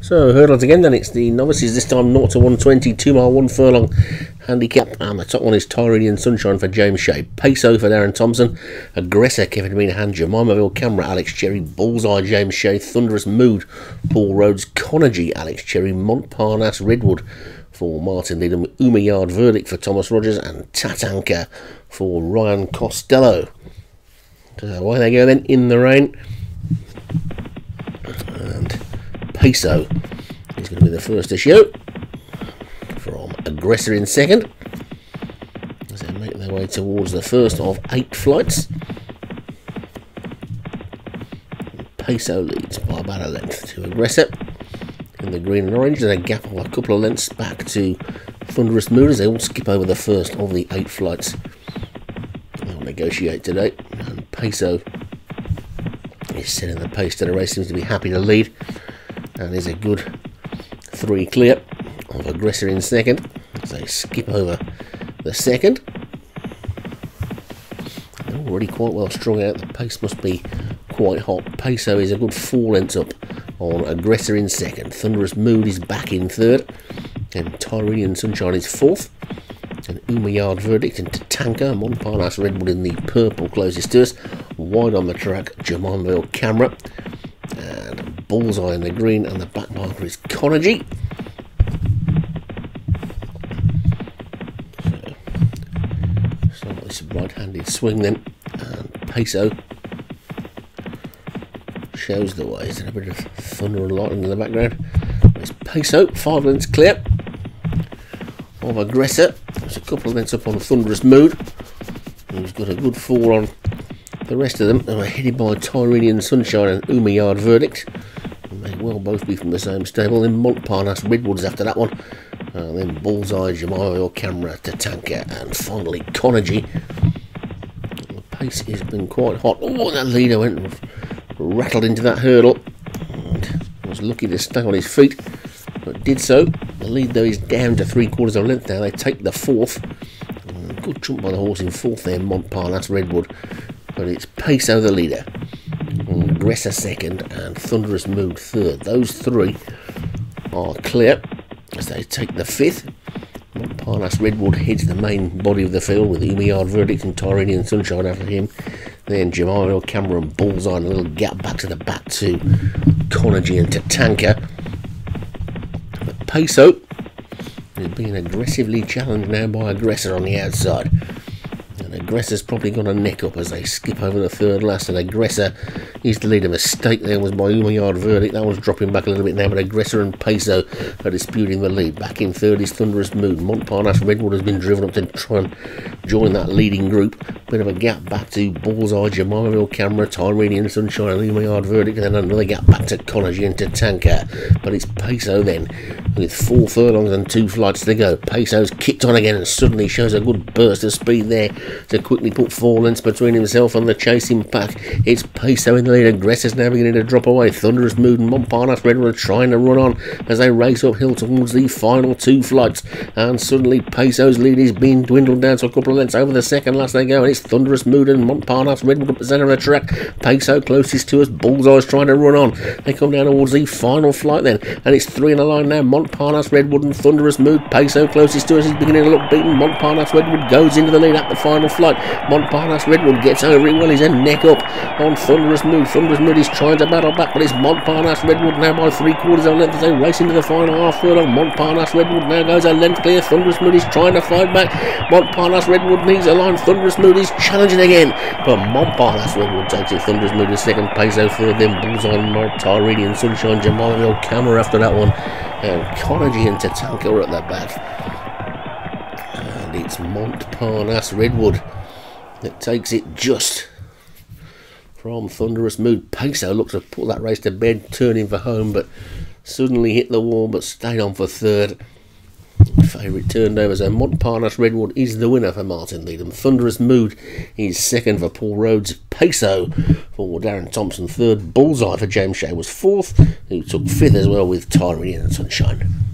So hurdles again, then it's the novices this time 0 to 120, 2 mile 1 furlong handicap, and the top one is Tyrian Sunshine for James Shea, Peso for Darren Thompson, Aggressor Kevin Minahan, Jemimaville Camera, Alex Cherry, Bullseye James Shea, Thunderous Mood, Paul Rhodes, Conergy, Alex Cherry, Montparnasse Redwood for Martin Needham, Umiyard Verdict for Thomas Rogers, and Tatanka for Ryan Costello. So away they go then in the rain. And Peso. Is going to be the first issue from Aggressor in second. As they make their way towards the first of eight flights. Peso leads by about a length to Aggressor. In the green and orange and a gap of a couple of lengths back to Thunderous Mood as they all skip over the first of the eight flights. They'll negotiate today. And Peso is setting the pace to the race, seems to be happy to lead and is a good three clear of Aggressor in second they skip over the second. Already quite well strung out, the pace must be quite hot. Peso is a good four lengths up on Aggressor in second. Thunderous Mood is back in third. And Tyrian Sunshine is fourth. And Umiyard Verdict and Tatanka, Montparnasse Redwood in the purple closest to us. Wide on the track, Jemimaville Camera. Bullseye in the green. And the back marker is Conergy. So, so this right-handed swing then. And Peso shows the way. Is there a bit of thunder and lightning in the background? There's Peso, five lengths clear of Aggressor. There's a couple of lengths up on Thunderous Mood. He's got a good four on the rest of them. They are headed by Tyrenian Sunshine and Umiyard Verdict. Well both be from the same stable. Then Montparnasse Redwoods after that one. Uh, then Bullseye, Jemimaville Camera, Tatanka, and finally Conergy. The pace has been quite hot. Oh, that leader went rattled into that hurdle and was lucky to stay on his feet but did so the lead though is down to three quarters of a length now they take the fourth good jump by the horse in fourth there Montparnasse Redwood but it's Peso the leader Aggressor second and Thunderous Mood third those three are clear as they take the fifth Montparnasse Redwood heads the main body of the field with Umiyard Verdict and Tyrenian Sunshine after him then Jemimaville Cameron Bullseye and a little gap back to the back to Conergy and Tatanka. But Peso is being aggressively challenged now by Aggressor on the outside. And Aggressor's probably got a neck up as they skip over the third last. And Aggressor is the leader. Mistake there was by Umiyard Verdict. That was dropping back a little bit now. But Aggressor and Peso are disputing the lead. Back in third is Thunderous Mood. Montparnasse Redwood has been driven up to try and join that leading group. Bit of a gap back to Bullseye, Jemimaville Camera, Tyrenian Sunshine, and Verdict. And then another gap back to Conergy and Tanker. But it's Peso then with four furlongs and two flights to go. Peso's kicked on again and suddenly shows a good burst of speed there to quickly put four lengths between himself and the chasing pack. It's Peso in the lead. Aggressor's now beginning to drop away. Thunderous Mood and Montparnasse Redwood are trying to run on as they race uphill towards the final two flights. And suddenly Peso's lead is being dwindled down to a couple of lengths over the second last they go. And it's Thunderous Mood and Montparnasse Redwood up the centre of the track. Peso closest to us. Bullseye's trying to run on. They come down towards the final flight then. And it's three in a line now. Montparnasse Redwood and Thunderous Mood. Peso closest to us is beginning to look beaten. Montparnasse Redwood goes into the lead at the final flight. Montparnasse Redwood gets over it well. He's a neck up on Thunderous Mood. Thunderous Mood is trying to battle back, but it's Montparnasse Redwood now by three quarters of a length as they race into the final half furlong. Montparnasse Redwood now goes a length clear. Thunderous Mood is trying to fight back. Montparnasse Redwood needs a line. Thunderous Mood is challenging again, but Montparnasse Redwood takes it. Thunderous Mood is second. Peso third. Then Bullseye, Tyrenian Sunshine, Jemimaville Camera after that one. And Conergy and Tatanka are at the back. And it's Montparnasse Redwood that takes it just from Thunderous Mood. Peso looks to put that race to bed, turning for home, but suddenly hit the wall, but stayed on for third. Favourite turned over, Montparnasse Redwood is the winner for Martin Needham. Thunderous Mood is second for Paul Rhodes. Peso for Darren Thompson, third. Bullseye for James Shea was fourth, who took fifth as well with Tyrenian and Sunshine.